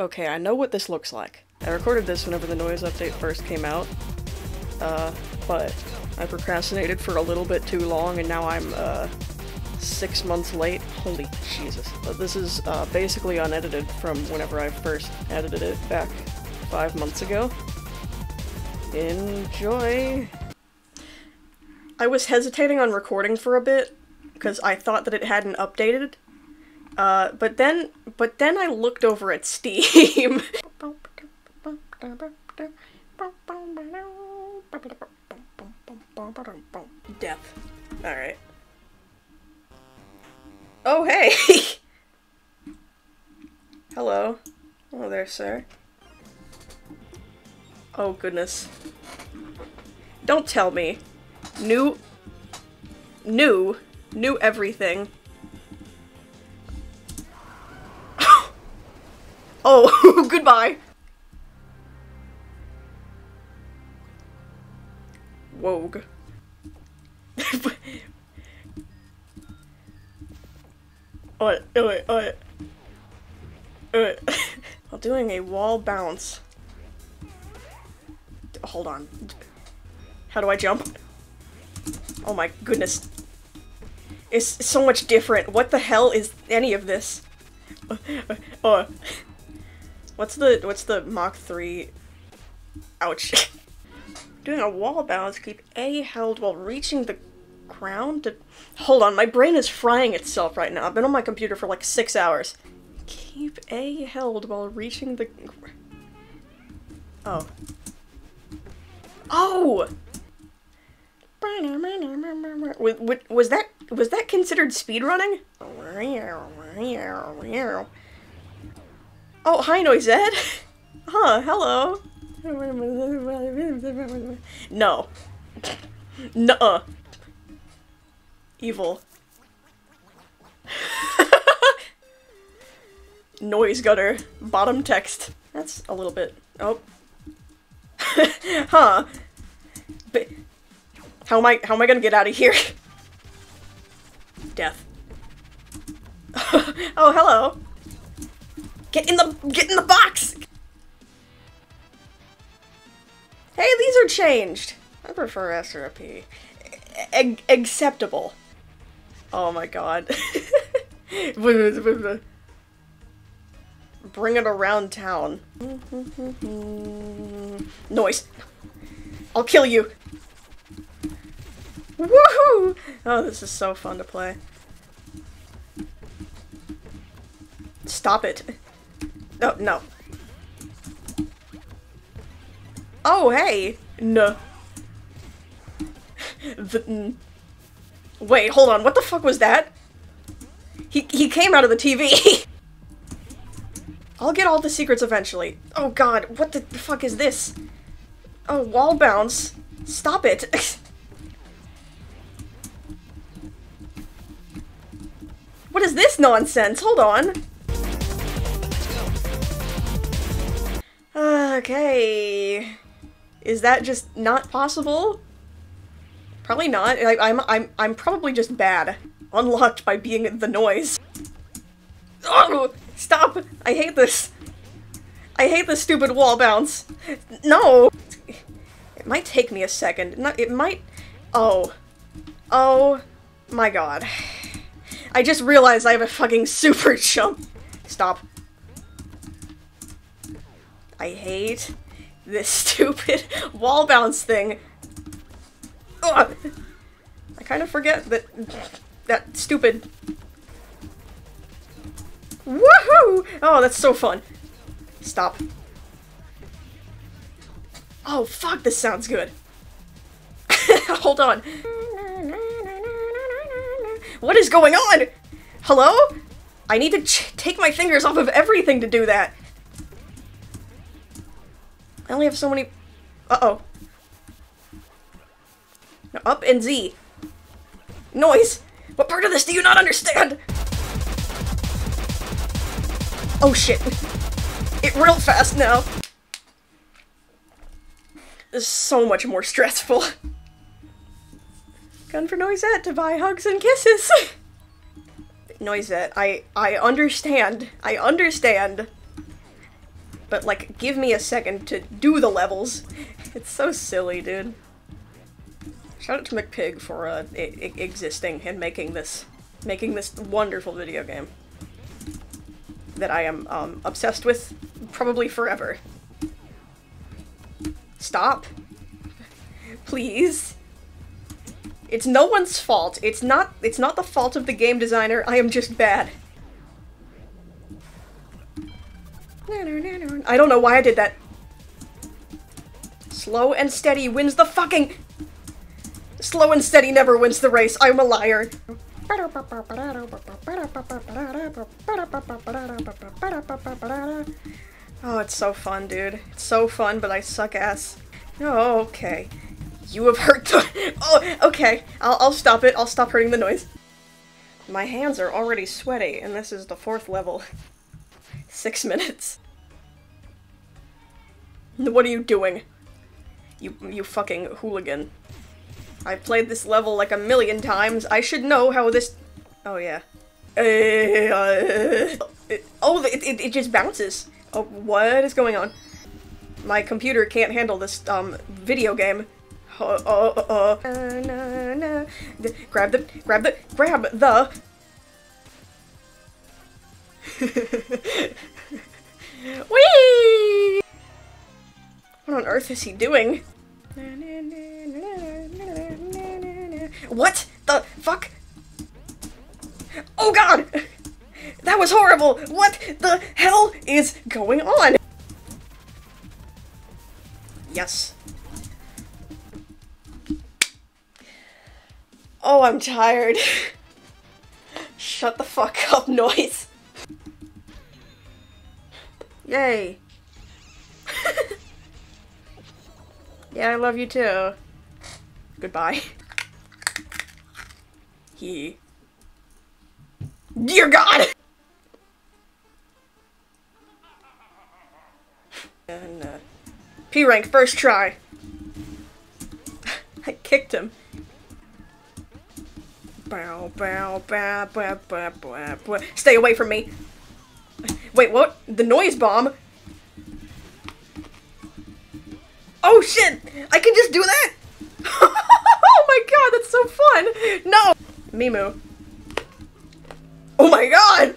Okay, I know what this looks like. I recorded this whenever the noise update first came out, uh, but I procrastinated for a little bit too long and now I'm, uh, six months late. Holy Jesus. But this is, uh, basically unedited from whenever I first edited it back five months ago. Enjoy! I was hesitating on recording for a bit, because I thought that it hadn't updated, uh, but then, but then I looked over at Steam. Death. Alright. Oh, hey! Hello. Hello there, sir. Oh, goodness. Don't tell me. New... New? New everything. Oh, goodbye! Wogue. What? What? What? What? While doing a wall bounce. Hold on. How do I jump? Oh my goodness. It's so much different. What the hell is any of this? Oh. What's the what's the Mach 3? Ouch. Doing a wall balance, keep A held while reaching the ground to Hold on, my brain is frying itself right now. I've been on my computer for like six hours. Keep A held while reaching the... Oh. Oh! Was, was that was that considered speedrunning? Oh, hi, Noisette. Huh, hello. No. Nuh-uh. Evil. Noise gutter. Bottom text. That's a little bit... Oh. huh. But how am I how am I gonna get out of here? Death. oh, hello. Get in the get in the box. Hey, these are changed. I prefer S or a P. A acceptable. Oh my god. Bring it around town. Noise. I'll kill you. Woohoo! Oh, this is so fun to play. Stop it. Oh, no. Oh, hey! No. the, Wait, hold on, what the fuck was that? He, he came out of the TV! I'll get all the secrets eventually. Oh god, what the fuck is this? Oh, wall bounce. Stop it. what is this nonsense? Hold on. Okay. Is that just not possible? Probably not. I, I'm I'm I'm probably just bad. Unlocked by being the noise. Oh, stop! I hate this. I hate this stupid wall bounce. No. It might take me a second. No, it might. Oh. Oh my god. I just realized I have a fucking super jump. Stop. I hate this stupid wall bounce thing. Ugh. I kind of forget that that stupid. Woohoo! Oh, that's so fun. Stop. Oh, fuck, this sounds good. Hold on. What is going on? Hello? I need to take my fingers off of everything to do that. I only have so many... Uh-oh. Up and Z. Noise! What part of this do you not understand? Oh shit. It real fast now. This is so much more stressful. Gun for Noisette to buy hugs and kisses. Noisette, I I understand. I understand. But like, give me a second to do the levels. It's so silly, dude. Shout out to McPig for uh, existing and making this, making this wonderful video game that I am um, obsessed with, probably forever. Stop. Please. It's no one's fault. It's not it's not the fault of the game designer. I am just bad. I don't know why I did that. Slow and steady wins the fucking... Slow and steady never wins the race. I'm a liar. Oh, it's so fun, dude. It's so fun, but I suck ass. Oh, okay. You have hurt the- Oh, okay. I'll, I'll stop it. I'll stop hurting the noise. My hands are already sweaty, and this is the fourth level. Six minutes. What are you doing? You, you fucking hooligan. I've played this level like a million times. I should know how this... Oh, yeah. Uh, uh, it, oh, it, it, it just bounces. Oh, what is going on? My computer can't handle this, um, video game. Na, na, na. Grab the, grab the, grab the... Whee! What on earth is he doing? What the fuck? Oh god! That was horrible! What the hell is going on? Yes. Oh, I'm tired. Shut the fuck up, noise. Yay. yeah, I love you too. Goodbye. He. Dear God! And, uh, P rank, first try. I kicked him. Bow, bow, bow, bow, bow, bow, bow. Stay away from me. Wait, what? The noise bomb? Oh shit! I can just do that? oh my god, that's so fun! No! Mimu. Oh my god!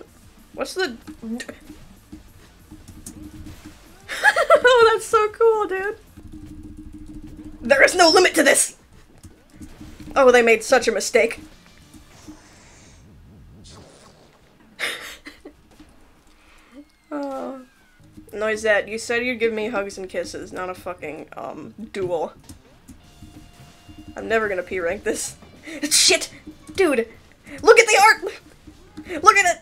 What's the... oh, that's so cool, dude. There is no limit to this! Oh, they made such a mistake. oh. Noisette, you said you'd give me hugs and kisses, not a fucking, um, duel. I'm never gonna P-rank this. Shit! Dude! Look at the art! Look at it!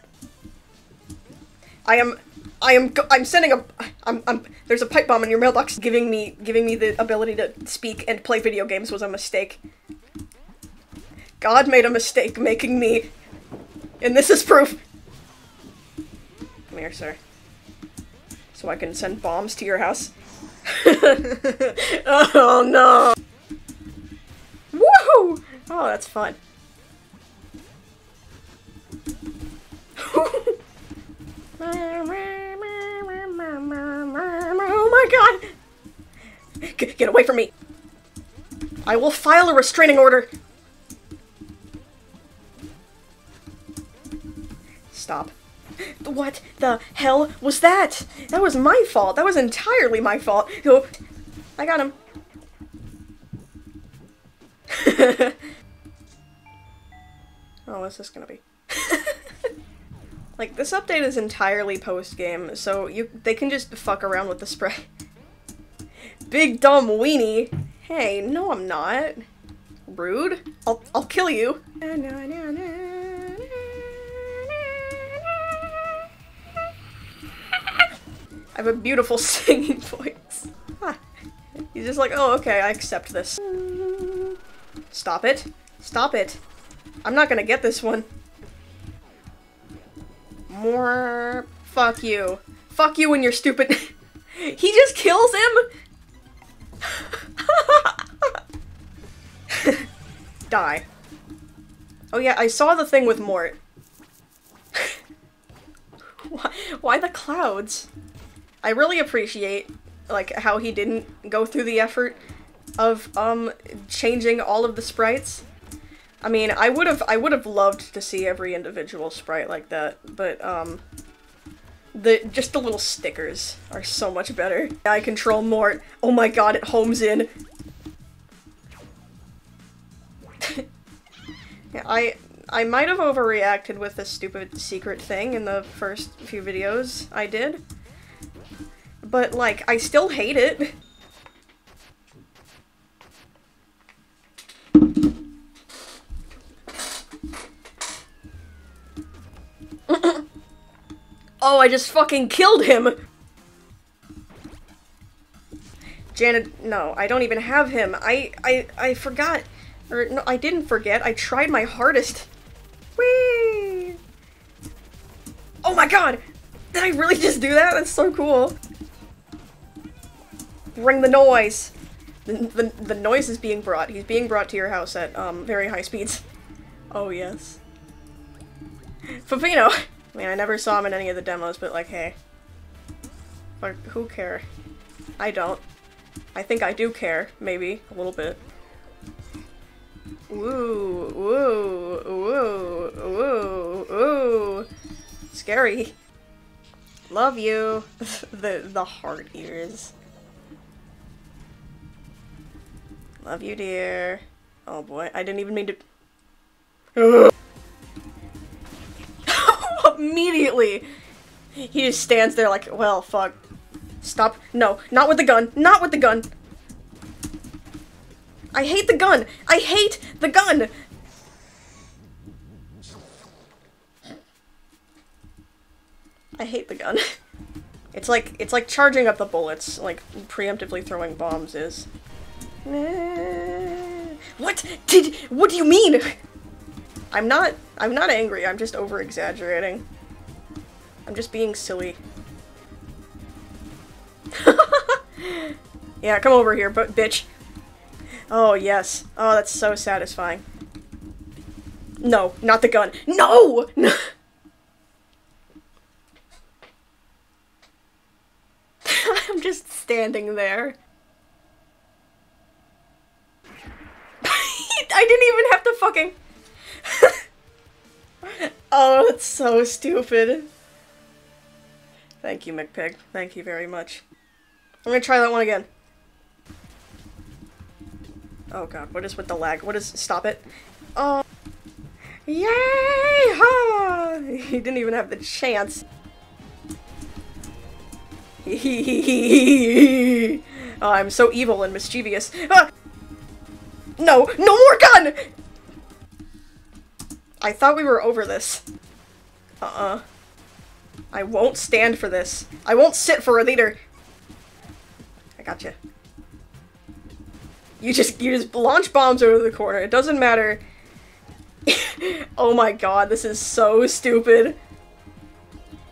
I am I am I'm sending a I'm I'm there's a pipe bomb in your mailbox giving me giving me the ability to speak and play video games was a mistake. God made a mistake making me and this is proof. Come here, sir. So I can send bombs to your house. oh no. Woohoo! Oh, that's fun. oh my god! G get away from me! I will file a restraining order! Stop. What the hell was that? That was my fault. That was entirely my fault. Oh, I got him. oh, what's this gonna be? like, this update is entirely post-game, so you they can just fuck around with the spray. Big dumb weenie! Hey, no I'm not. Rude. I'll, I'll kill you. I have a beautiful singing voice. Ah. He's just like, oh, okay, I accept this. Stop it. Stop it. I'm not gonna get this one. More. Fuck you. Fuck you and your stupid. he just kills him? Die. Oh yeah, I saw the thing with Mort. why, why the clouds? I really appreciate like how he didn't go through the effort of um changing all of the sprites. I mean, I would have I would have loved to see every individual sprite like that, but um the just the little stickers are so much better. I control more. Oh my god, it homes in. yeah, I I might have overreacted with this stupid secret thing in the first few videos I did. But like, I still hate it. oh, I just fucking killed him! Janet, no, I don't even have him. I, I, I forgot. Or, no, I didn't forget. I tried my hardest. Whee! Oh my god! Did I really just do that? That's so cool. Bring the noise! The, the, the noise is being brought. He's being brought to your house at um, very high speeds. Oh, yes. Fafino! I mean, I never saw him in any of the demos, but like, hey. But who care? I don't. I think I do care, maybe, a little bit. Woo, woo, woo, woo, woo. Scary. Love you. the the heart ears. Love you, dear. Oh boy, I didn't even mean to. Immediately, he just stands there like, well, fuck. Stop. No, not with the gun. Not with the gun. I hate the gun. I hate the gun. I hate the gun. It's like it's like charging up the bullets, like preemptively throwing bombs is. What did what do you mean? I'm not I'm not angry, I'm just over exaggerating. I'm just being silly. yeah, come over here, but bitch. Oh, yes. Oh, that's so satisfying. No, not the gun. No! I'm just standing there. I didn't even have to fucking... oh, that's so stupid. Thank you, McPig. Thank you very much. I'm gonna try that one again. Oh god, what is with the lag? What is- stop it. Oh. Yay! Ha! He didn't even have the chance. oh, I'm so evil and mischievous. Ah! No, no more gun! I thought we were over this. Uh-uh. I won't stand for this. I won't sit for a leader. I gotcha. You just you just launch bombs over the corner. It doesn't matter. oh my god, this is so stupid.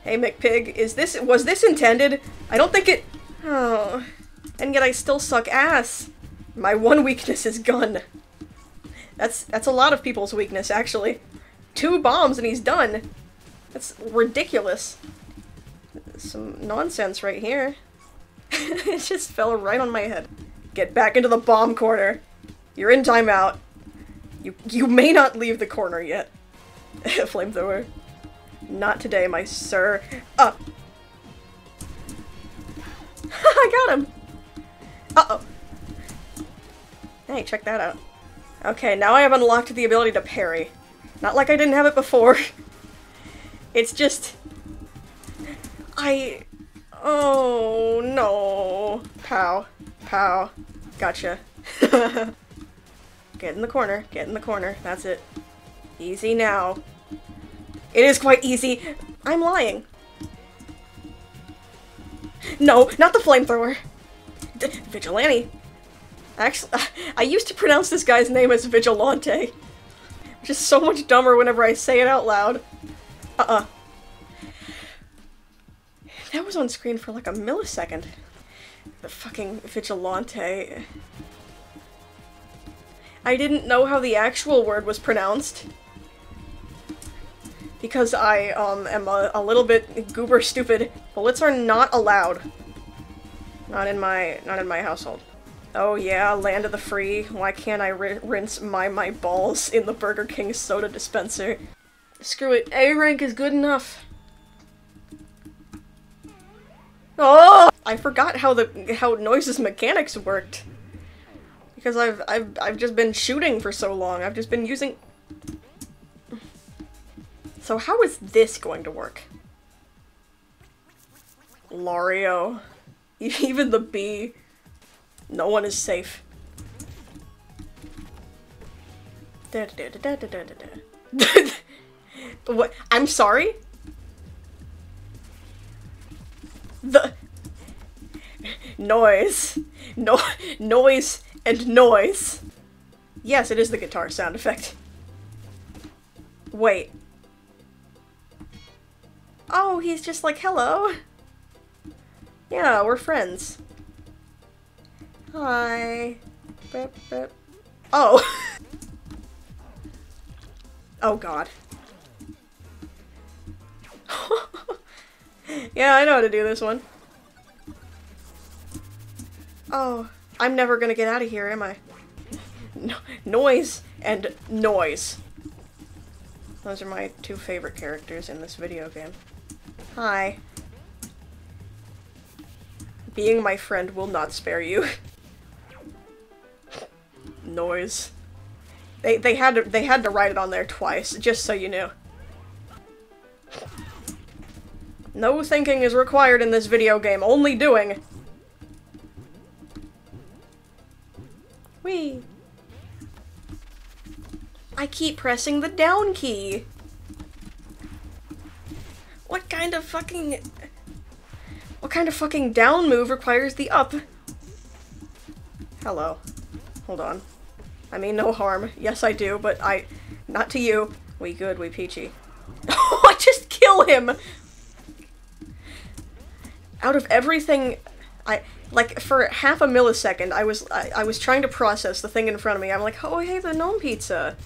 Hey McPig, is this was this intended? I don't think it Oh. And yet I still suck ass. My one weakness is gun. That's that's a lot of people's weakness, actually. Two bombs and he's done. That's ridiculous. Some nonsense right here. it just fell right on my head. Get back into the bomb corner. You're in timeout. You you may not leave the corner yet. Flamethrower. Not today, my sir. Uh. I got him. Uh-oh. Hey, check that out. Okay, now I have unlocked the ability to parry. Not like I didn't have it before. it's just... I... Oh, no. Pow. Pow. Gotcha. Get in the corner. Get in the corner. That's it. Easy now. It is quite easy. I'm lying. No, not the flamethrower. Vigilante. Actually, I used to pronounce this guy's name as Vigilante. Which is so much dumber whenever I say it out loud. Uh-uh. That was on screen for like a millisecond. The fucking Vigilante. I didn't know how the actual word was pronounced. because I um am a, a little bit goober stupid. Bullets are not allowed. Not in my not in my household. Oh yeah, land of the free. Why can't I rinse my my balls in the Burger King soda dispenser? Screw it. A rank is good enough. Oh! I forgot how the how Noise's mechanics worked. Because I've I've I've just been shooting for so long. I've just been using So how is this going to work? Lario. Even the bee. No one is safe. what? I'm sorry? The noise. No noise and noise. Yes, it is the guitar sound effect. Wait. Oh, he's just like, hello. Yeah, we're friends. Hi. Oh. oh god. yeah, I know how to do this one. Oh, I'm never gonna get out of here, am I? No noise and noise. Those are my two favorite characters in this video game. Hi. Being my friend will not spare you. Noise. They they had to they had to write it on there twice, just so you knew. No thinking is required in this video game, only doing. Whee. I keep pressing the down key. What kind of fucking... What kind of fucking down move requires the up? Hello. Hold on. I mean no harm. Yes, I do, but I... Not to you. We good, we peachy. Oh, I just kill him! Out of everything... I... Like, for half a millisecond, I was I, I was trying to process the thing in front of me. I'm like, oh, hey, the gnome pizza.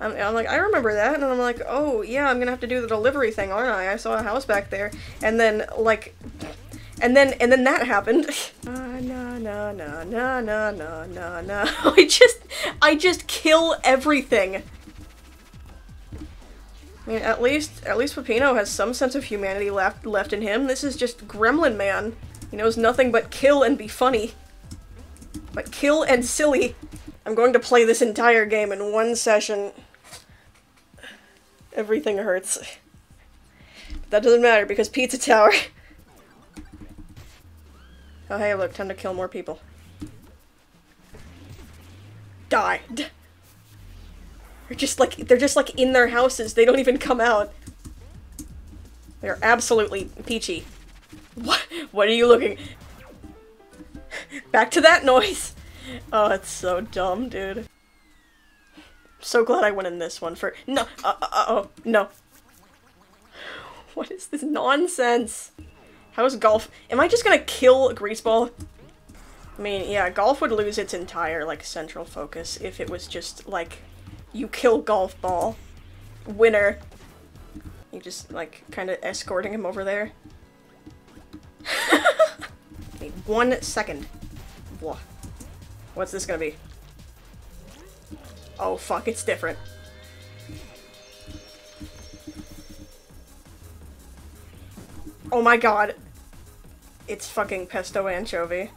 I'm, I'm, like, I remember that, and I'm like, oh, yeah, I'm gonna have to do the delivery thing, aren't I? I saw a house back there. And then, like, and then, and then that happened. Oh no, no, no, no, no, no, no. I just, I just kill everything. I mean, at least, at least Peppino has some sense of humanity left left in him. This is just Gremlin Man. He knows nothing but kill and be funny. But kill and silly. I'm going to play this entire game in one session. Everything hurts. But that doesn't matter because Pizza Tower oh hey, look, time to kill more people. Died. They're just like they're just like in their houses. They don't even come out. They're absolutely peachy. What? What are you looking? Back to that noise. Oh, it's so dumb, dude. So glad I went in this one for- No! Uh, uh, uh oh, no. What is this nonsense? How is golf- Am I just gonna kill Greaseball? I mean, yeah, golf would lose its entire, like, central focus if it was just, like, you kill golf ball. Winner. You just, like, kind of escorting him over there. okay, one second. What's this gonna be? Oh fuck, it's different. Oh my god. It's fucking pesto anchovy.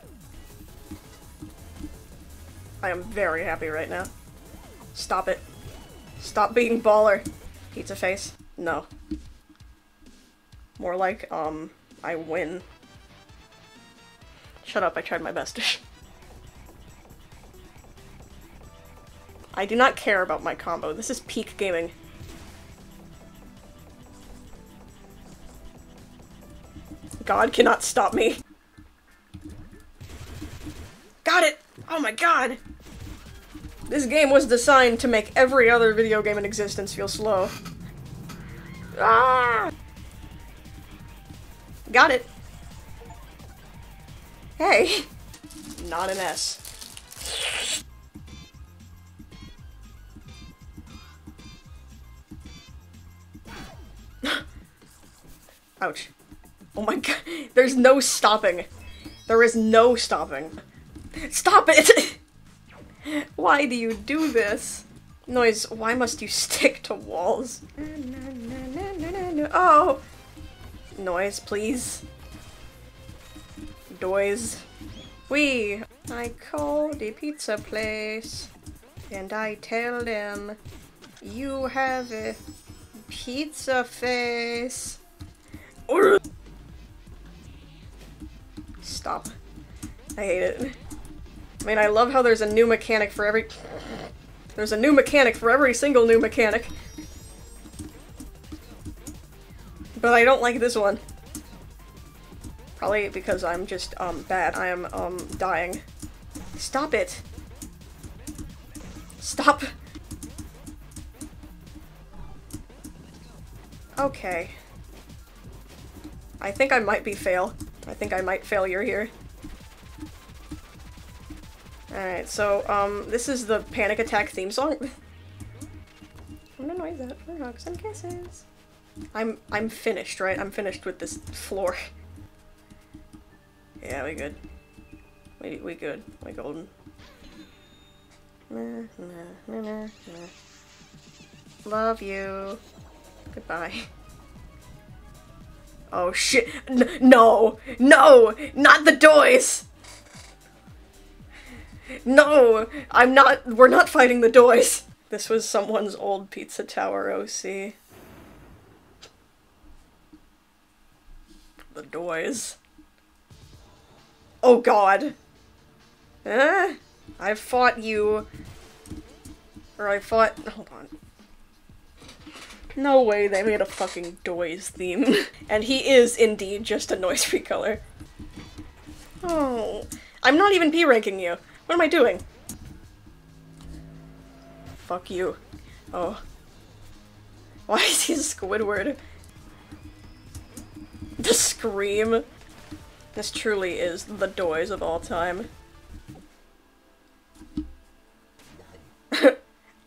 I am very happy right now. Stop it. Stop being baller. Pizza face. No. More like, um, I win. Shut up, I tried my best. I do not care about my combo. This is peak gaming. God cannot stop me. Got it! Oh my god! This game was designed to make every other video game in existence feel slow. Ah! Got it. Hey! Not an S. Ouch. Oh my god. There's no stopping. There is no stopping. Stop it! why do you do this? Noise, why must you stick to walls? Oh! Noise, please. Noise. We. I call the pizza place and I tell them you have a pizza face. Stop. I hate it. I mean, I love how there's a new mechanic for every- There's a new mechanic for every single new mechanic. But I don't like this one. Probably because I'm just, um, bad. I am, um, dying. Stop it! Stop! Okay. I think I might be fail. I think I might failure here. Alright, so, um, this is the Panic Attack theme song. I'm for hugs and kisses. I'm- I'm finished, right? I'm finished with this floor. yeah, we good. We- we good. We golden. Nah, nah, nah, nah, Love you. Goodbye. Oh shit. N no! No! Not the Doise! No! I'm not- we're not fighting the Doise! This was someone's old pizza tower OC. The Doise. Oh god. Eh? I fought you. Or I fought- hold on. No way they made a fucking Doise theme. and he is indeed just a noise free color. Oh. I'm not even P ranking you. What am I doing? Fuck you. Oh. Why is he Squidward? The scream. This truly is the Doise of all time.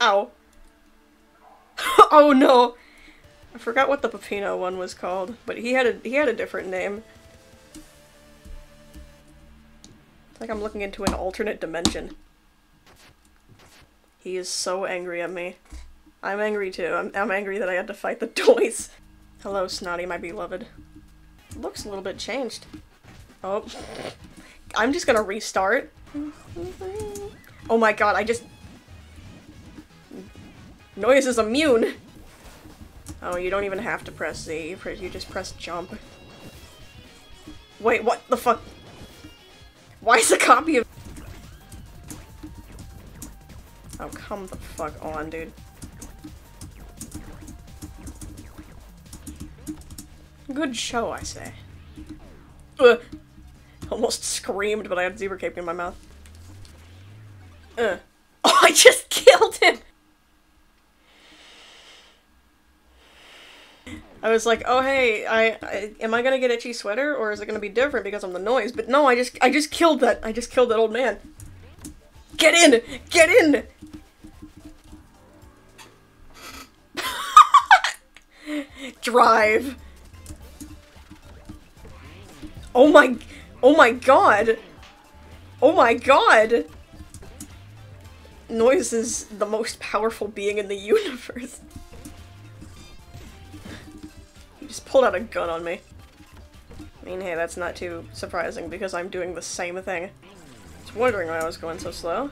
Ow. oh no! I forgot what the Peppino one was called, but he had a he had a different name. It's like I'm looking into an alternate dimension. He is so angry at me. I'm angry too. I'm, I'm angry that I had to fight the toys. Hello, Snotty, my beloved. Looks a little bit changed. Oh. I'm just gonna restart. Oh my god, I just Noise is immune! Oh, you don't even have to press Z, you, just press jump. Wait, what the fuck? Why is a copy of- Oh, come the fuck on, dude. Good show, I say. Ugh. Almost screamed, but I had zebra cape in my mouth. Uh. Oh, I just killed him! I was like, oh hey, I, I, am I gonna get itchy sweater or is it gonna be different because I'm the noise? But no, I just I just killed that I just killed that old man. Get in! Get in! Drive. Oh my Oh my god. Oh my god. Noise is the most powerful being in the universe. Pulled out a gun on me. I mean, hey, that's not too surprising because I'm doing the same thing. I was wondering why I was going so slow.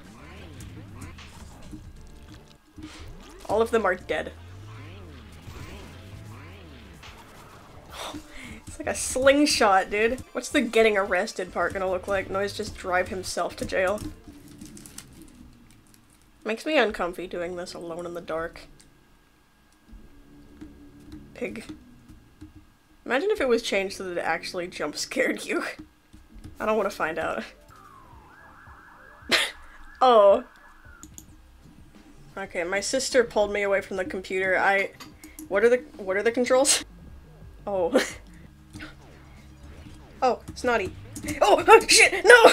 All of them are dead. It's like a slingshot, dude. What's the getting arrested part gonna look like? Noise just drive himself to jail. Makes me uncomfy doing this alone in the dark. Pig. Imagine if it was changed so that it actually jump scared you. I don't want to find out. oh. Okay, my sister pulled me away from the computer. I... What are the- what are the controls? Oh. oh, Snotty. Oh, oh, shit, no!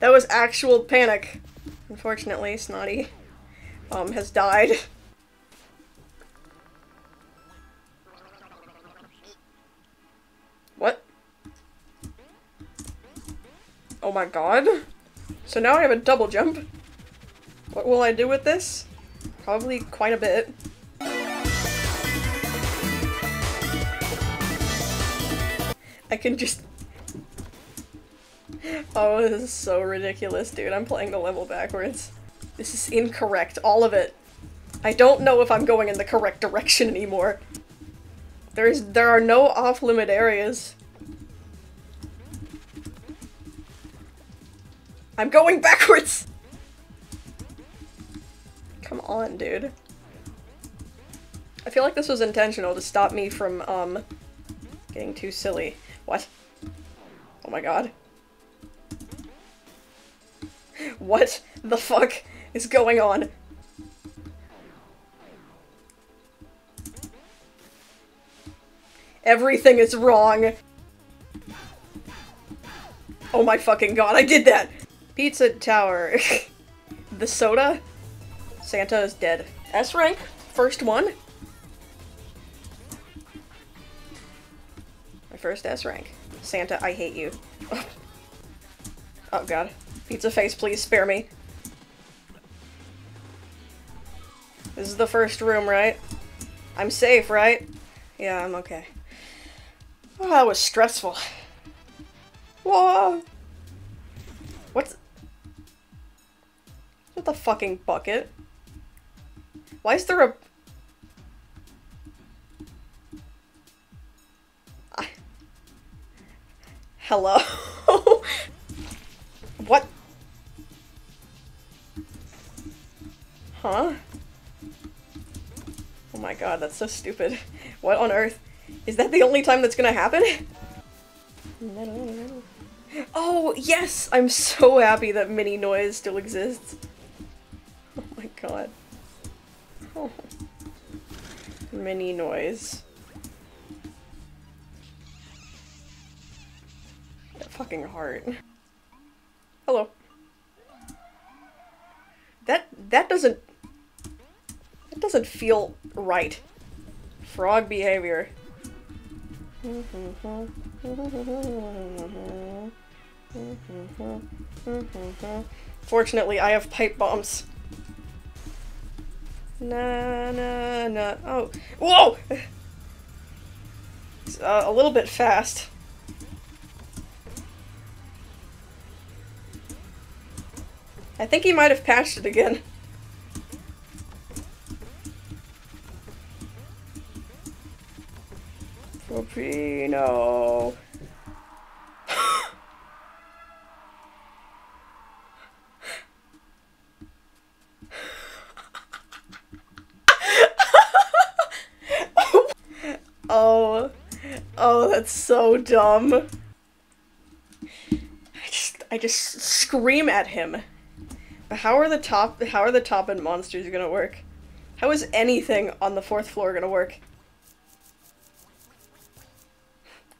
that was actual panic. Unfortunately, Snotty, um, has died. Oh my god. So now I have a double jump. What will I do with this? Probably quite a bit. I can just... Oh, this is so ridiculous, dude. I'm playing the level backwards. This is incorrect, all of it. I don't know if I'm going in the correct direction anymore. There's- there are no off-limit areas. I'm going backwards! Come on, dude. I feel like this was intentional to stop me from, um, getting too silly. What? Oh my god. What the fuck is going on? Everything is wrong. Oh my fucking god, I did that! Pizza Tower. the soda? Santa is dead. S rank, first one. My first S rank. Santa, I hate you. oh god. Pizza face, please spare me. This is the first room, right? I'm safe, right? Yeah, I'm okay. Oh, that was stressful. Whoa! What's... What the fucking bucket? Why is there a... I... Hello? what? Huh? Oh my god, that's so stupid. What on earth? Is that the only time that's gonna happen? Oh, yes! I'm so happy that mini noise still exists. God. Oh. Mini noise. That fucking heart. Hello. That that doesn't that doesn't feel right. Frog behavior. Fortunately, I have pipe bombs. Na na na. Oh, whoa! Uh, a little bit fast. I think he might have patched it again. Filipino. oh, that's so dumb. I just, I just scream at him. But how are the top, how are the top end monsters gonna work? How is anything on the fourth floor gonna work?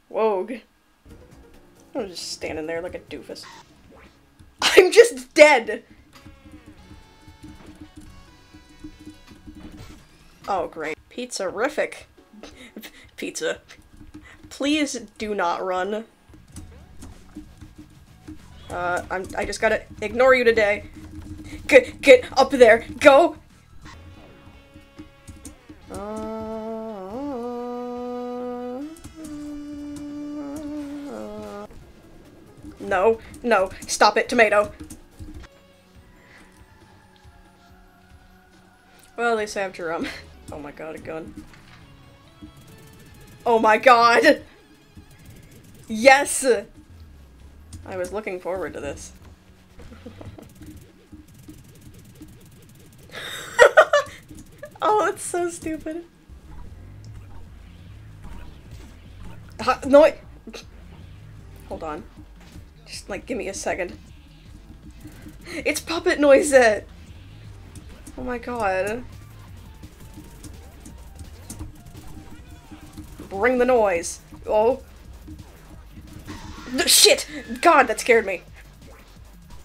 Wogue. I'm just standing there like a doofus. I'm just dead! Oh, great. Pizza-rific. Pizza. Please do not run. Uh, I'm- I just gotta ignore you today. Get- get up there! Go! Uh, no, no, stop it, tomato. Well, at least I have Gerome. Oh my god, a gun. Oh my god! Yes! I was looking forward to this. oh, it's so stupid. Uh, no. Hold on. Just, like, give me a second. It's puppet noisette! Oh my god. Bring the noise. Oh. Shit! God, that scared me.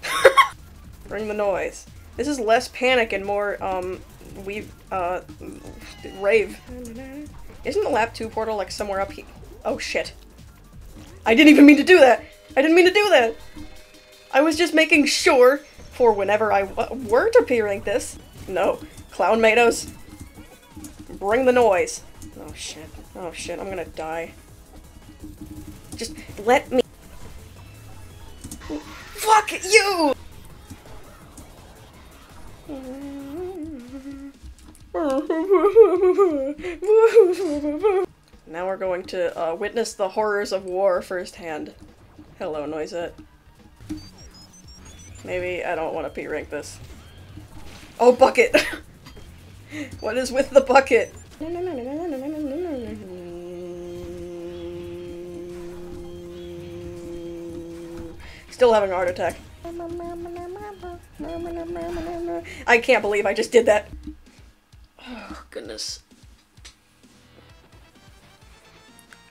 Bring the noise. This is less panic and more, um, we, uh, rave. Isn't the lap 2 portal, like, somewhere up here? Oh, shit. I didn't even mean to do that! I didn't mean to do that! I was just making sure for whenever I were to P-rank this. No. Clownmatos. Bring the noise. Oh shit. Oh shit, I'm gonna die. Just let me- Fuck you! Now we're going to uh, witness the horrors of war firsthand. Hello, Noisette. Maybe I don't want to P-rank this. Oh, bucket! what is with the bucket? Still having a heart attack. I can't believe I just did that. Oh, goodness.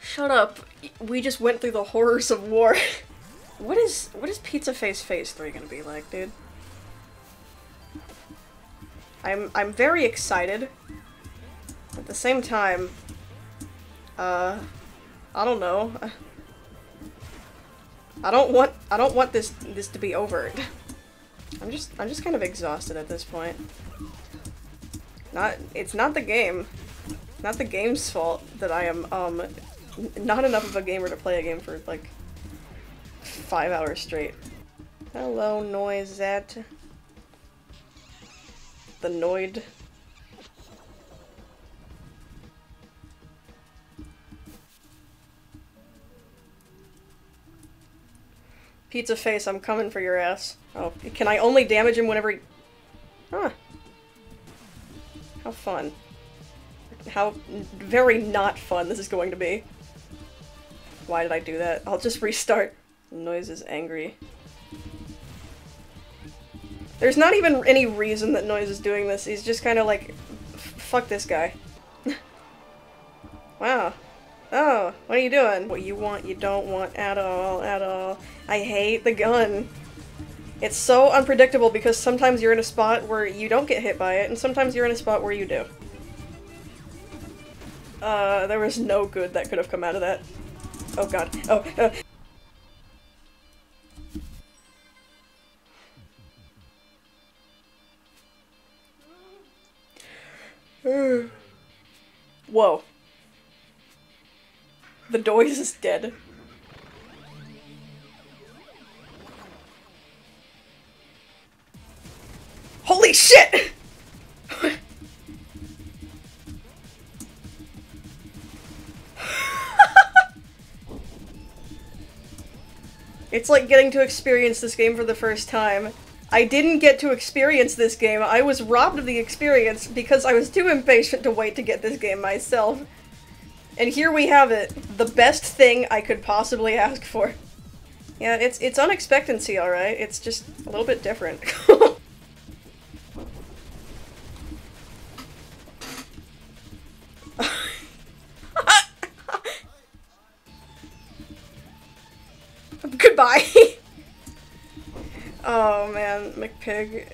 Shut up. We just went through the horrors of war. what is what is Pizza Face Phase 3 gonna be like, dude? I'm I'm very excited. At the same time, uh I don't know. I don't want I don't want this this to be over. I'm just I'm just kind of exhausted at this point. Not it's not the game. Not the game's fault that I am um not enough of a gamer to play a game for like five hours straight. Hello, Noisette. The Noid. Pizza face, I'm coming for your ass. Oh, can I only damage him whenever he... Huh. How fun. How very not fun this is going to be. Why did I do that? I'll just restart. Noise is angry. There's not even any reason that Noise is doing this. He's just kind of like, fuck this guy. wow. Oh, what are you doing? What you want, you don't want at all, at all. I hate the gun. It's so unpredictable because sometimes you're in a spot where you don't get hit by it, and sometimes you're in a spot where you do. Uh, there was no good that could have come out of that. Oh god. Oh, uh. Whoa. The noise is dead. Holy shit! it's like getting to experience this game for the first time. I didn't get to experience this game. I was robbed of the experience because I was too impatient to wait to get this game myself. And here we have it. The best thing I could possibly ask for. Yeah, it's it's unexpectancy, alright. It's just a little bit different. Goodbye! oh man, McPig.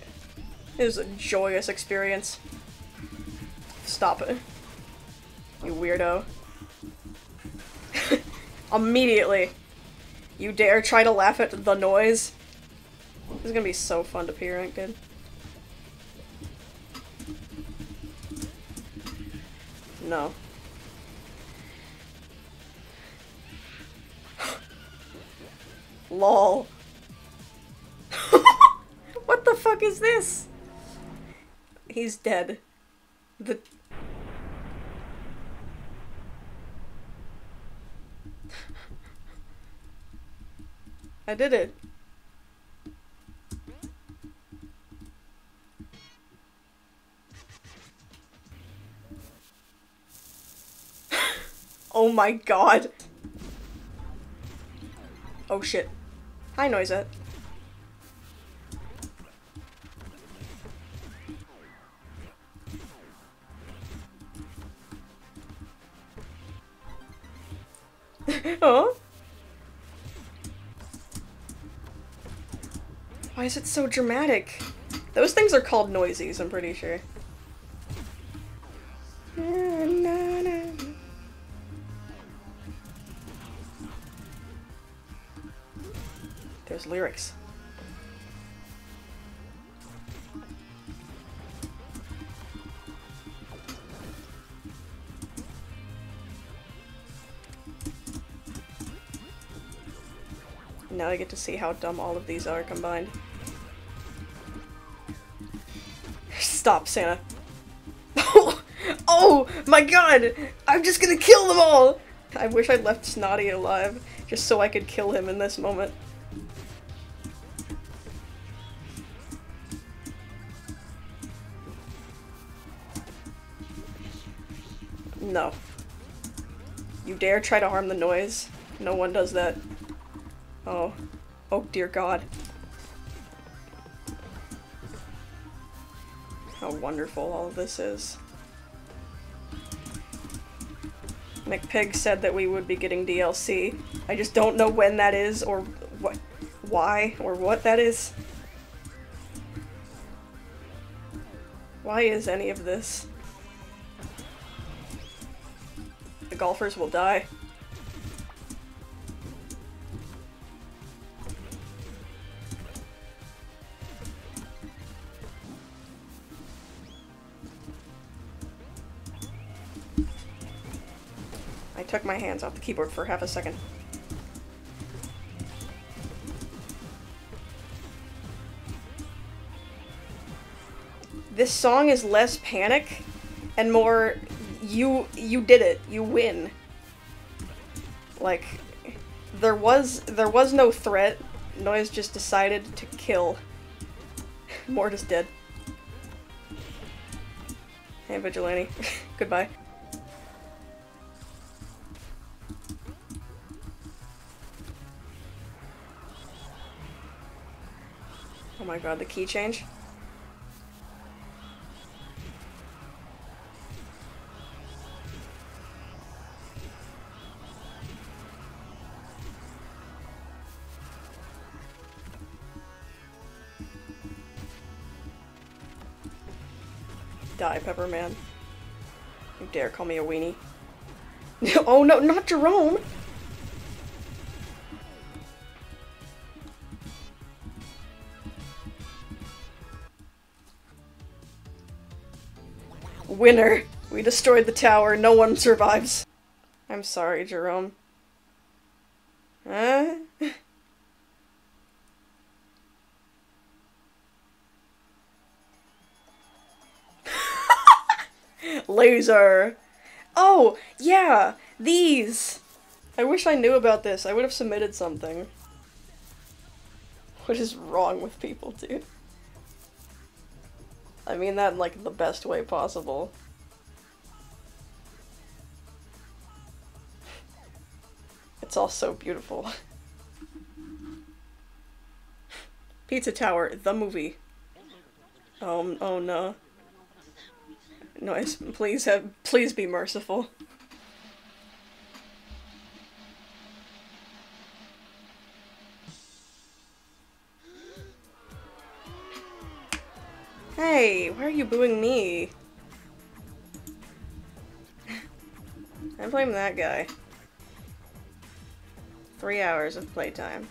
is a joyous experience. Stop it. You weirdo. Immediately. You dare try to laugh at the noise? This is gonna be so fun to P-rank, dude. No. LOL. what the fuck is this? He's dead. The- I did it. oh my god. Oh shit. Hi, Noisette. Why is it so dramatic? Those things are called noisies, I'm pretty sure. There's lyrics. Now I get to see how dumb all of these are combined. Stop, Santa. Oh, oh my god! I'm just gonna kill them all! I wish I'd left Snotty alive, just so I could kill him in this moment. No. You dare try to harm the noise? No one does that. Oh. Oh dear god. How wonderful all of this is. McPig said that we would be getting DLC. I just don't know when that is or what why or what that is. Why is any of this? The golfers will die. Took my hands off the keyboard for half a second. This song is less panic and more you you did it. You win. Like there was there was no threat. Noise just decided to kill. Mort is dead. Hey Vigilante. Goodbye. My god, the key change. Die, Pepperman. You dare call me a weenie. oh no, not Gerome! Winner! We destroyed the tower, no one survives. I'm sorry, Gerome. Huh? Laser! Oh, yeah! These! I wish I knew about this. I would have submitted something. What is wrong with people, dude? I mean that in, like, the best way possible. It's all so beautiful. Pizza Tower, the movie. Oh, oh no. Noise, please have, please be merciful. Hey, why are you booing me? I blame that guy. Three hours of playtime.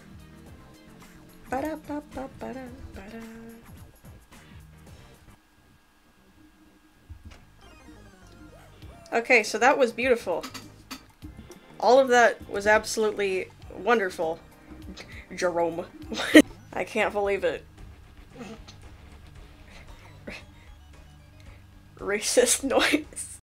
Ba-da-ba-ba-ba-da-ba-da. Okay, so that was beautiful. All of that was absolutely wonderful. Gerome. I can't believe it. Racist noise.